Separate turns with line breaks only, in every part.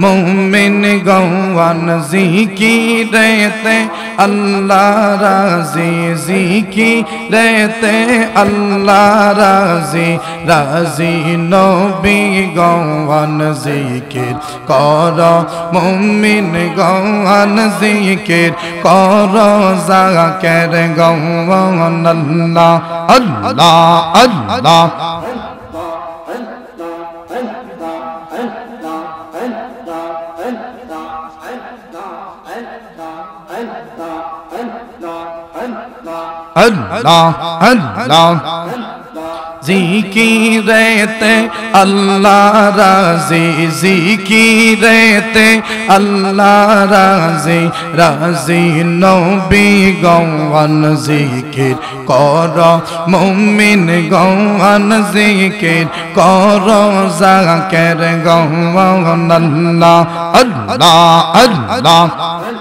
मोमिन गौवन जी की रहते, अल्लाह राज़ी जी की रहते, अल्लाह राज़ी राज़ी नोबी गौवन जी के करो मोमिन गौवा नजीकिर करो जाकर गौवन, अल्लाह अल्लाह अल्लाह। Allah Allah Zikir अल्लाह राज़ी जिकी रहते, अल्लाह राज़ी राज़ी नौबी गौन जिकिर कर, मुमिन गौन जिकिर कर, जाकर गौवन अल्लाह अल्लाह अल्लाह।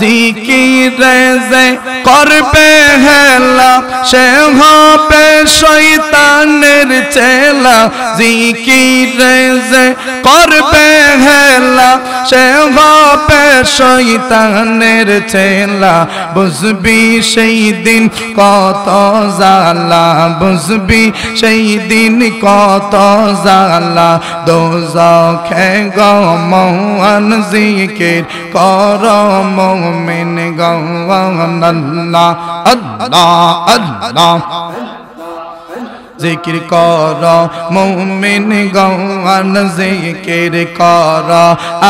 জিকিরে যে করবে হেলা, সে হবে শৈতানের চেলা। জিকিরে যে করবে হেলা, সে হবে শৈতানের চেলা। বুঝবি সেই দিন কত জালা বুঝবি সেই দিন কত জালা দোজখে গমন জিকির কর میں نگوان اللہ اللہ اللہ জিকির কর, মুমিন গওয়ান জিকির কর,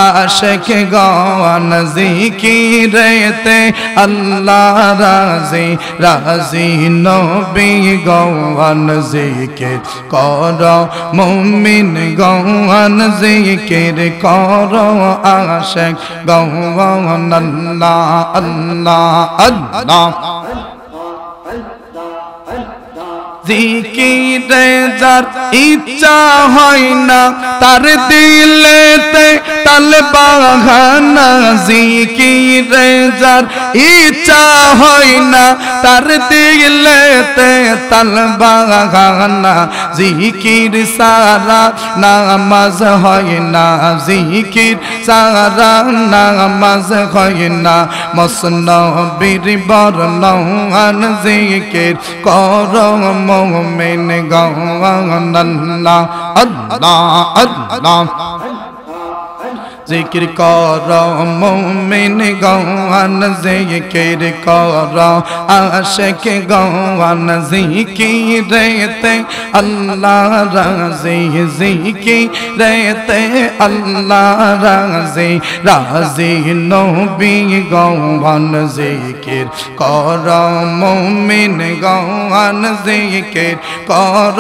আশিক গওয়ান জিকিরেতে আল্লাহ রাজি রাজি নবী গওয়ান জিকির কর, মুমিন গওয়ান জিকির কর, আশিক গওয়ান আল্লাহ আল্লাহ আল্লাহ। জিকিরে যার ইচ্ছা হয় না, তার দিলেতে তাল বাগানা জিকিরে যার ইচ্ছা হয় না, তার দিলেতে তাল বাগানা জিকির সারা নামাজ হয় না, জিকির সারা নামাজ হয় না। মসনবীর বর্ণান জিকির কর میں نگاہ اللہ اللہ اللہ জিকির কর, মুমিন গওয়ান, জিকির কর। আশিক গওয়ান, জিকিরেতে আল্লাহ রাজি, জিকিরেতে আল্লাহ রাজি। রাজি নবী গওয়ান, জিকির কর, মুমিন গওয়ান, জিকির কর।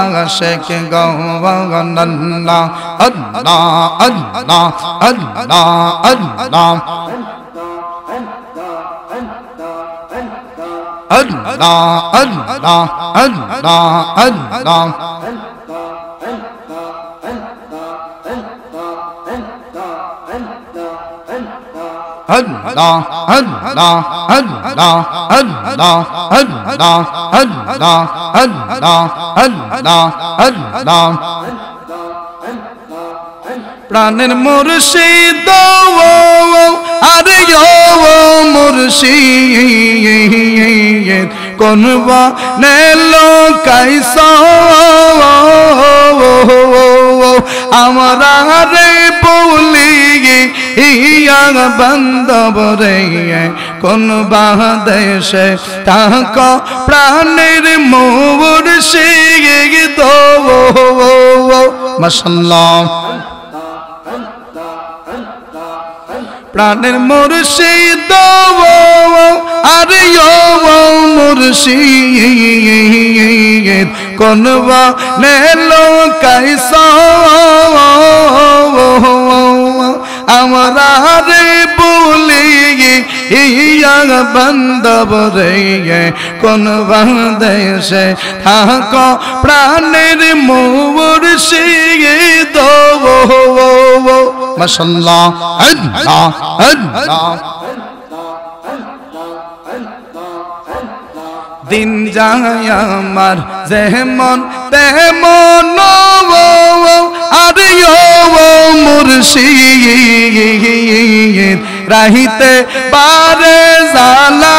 আশিক গওয়ান, আল্লাহ আল্লাহ আল্লাহ। আল্লাহ আল্লাহ আল্লাহ আল্লাহ আল্লাহ আল্লাহ আল্লাহ আল্লাহ আল্লাহ আল্লাহ আল্লাহ আল্লাহ আল্লাহ আল্লাহ আল্লাহ প্রাণের মুর্শিদ আরে মুর্শিদ, কোন নেলো কাইস আমরা রে বলি ইয়া বান্ধব রে, কোন বাদেশে তাক প্রাণের মুর্শিদ মাশাল্লাহ। প্রাণের মুর্শিদ আরে মুর্শিদ কোন নেলো কাইস আমরা রে বলি ইয়া বান্ধব রে কোন বাদেশে থাক, প্রাণের মুর্শিদ মাশাল্লাহ, আল্লাহ আল্লাহ। দিন যায় আমার যেমন তেমন আরে মুর্শিদ। রাহিতে পারে জালা।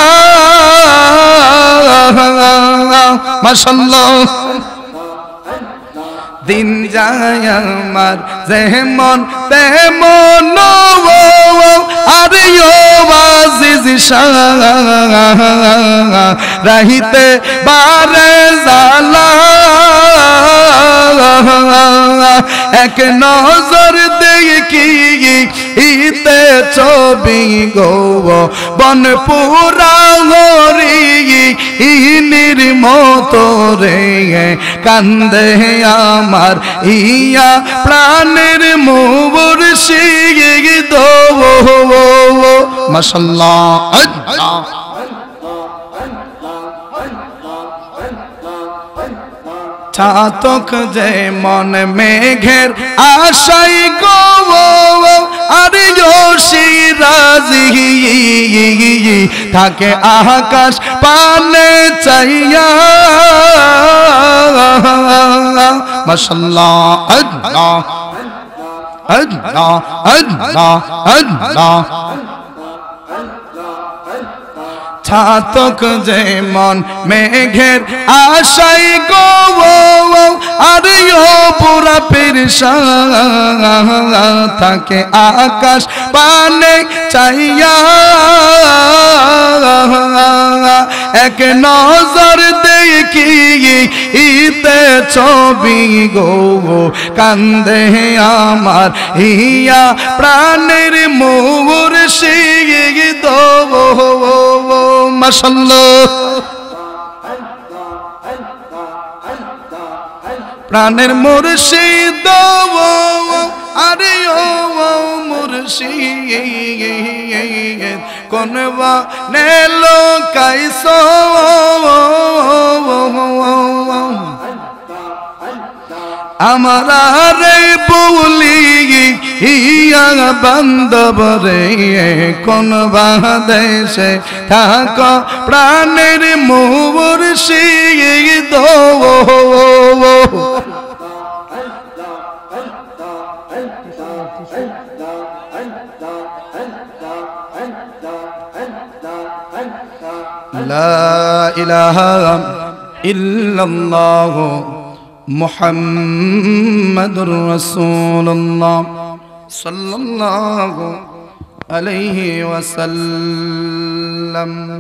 দিন যায় আমার যেমন তেমন আর রাহিতে বারে এক নজর দেখি ইতে ছবি গো বন পুরা হরি ইনির মতো রে কান্দে আমার ইয়া প্রাণের মুবুর শিগি দো মাশাল্লাহ আল্লাহ ছাতক যে মন মেঘের আশাই গো আর রাজি। থাকে আকাশ পানে চাইয়া। মাশাল্লাহ আল্লাহ আল্লাহ আল্লাহ আল্লাহ। ছাতক যে মন মেঘের আশাই গো আর পুরা থাকে আকাশ পানে চাইয়া এক নজর দেখি ইতে ছবি গো কান্দে আমার ইয়া প্রাণের মোর শিগি দো প্রাণের মুর্শিদ আরে ও মুর্শিদ। কোন বা নেলো আমার রে বলি আর বান্ধব রে কোন বাদেশে থাক প্রাণের মোর সিদ্ধ ইহ মোহাম্মদুর রসুল্লাহ صلى الله عليه وسلم.